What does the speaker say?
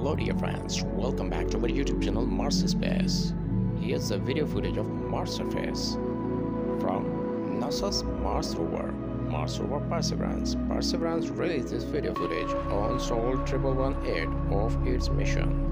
Hello dear friends, welcome back to our YouTube channel Mars Space. Here's a video footage of Mars surface from NASA's Mars rover, Mars rover Perseverance. Perseverance released this video footage on Sol 1118 of its mission.